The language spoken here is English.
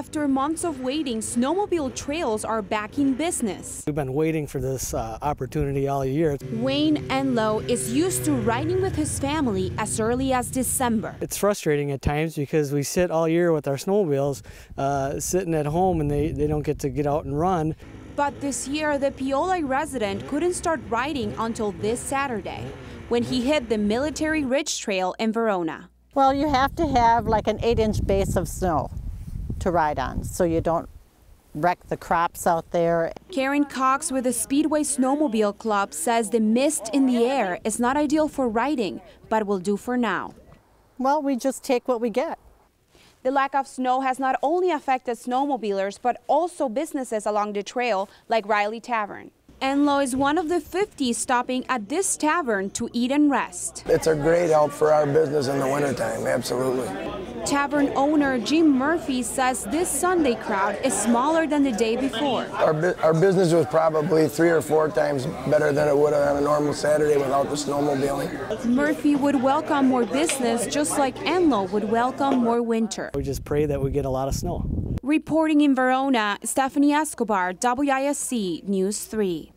After months of waiting, snowmobile trails are back in business. We've been waiting for this uh, opportunity all year. Wayne Enlow is used to riding with his family as early as December. It's frustrating at times because we sit all year with our snowmobiles uh, sitting at home and they, they don't get to get out and run. But this year, the Paoli resident couldn't start riding until this Saturday when he hit the Military Ridge Trail in Verona. Well, you have to have like an eight inch base of snow to ride on so you don't wreck the crops out there. Karen Cox with the Speedway Snowmobile Club says the mist in the air is not ideal for riding, but will do for now. Well, we just take what we get. The lack of snow has not only affected snowmobilers, but also businesses along the trail like Riley Tavern. Enlow is one of the 50 stopping at this tavern to eat and rest. It's a great help for our business in the wintertime, absolutely. Tavern owner Jim Murphy says this Sunday crowd is smaller than the day before. Our, bu- our business was probably three or four times better than it would have on a normal Saturday without the snowmobiling. Murphy would welcome more business just like Enlow would welcome more winter. We just pray that we get a lot of snow. Reporting in Verona, Estephany Escobar, WISC News 3.